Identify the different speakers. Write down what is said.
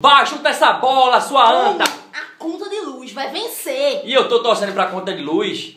Speaker 1: Vai, chuta essa bola, sua anta!
Speaker 2: A conta de luz vai vencer.
Speaker 1: E eu tô torcendo pra conta de luz.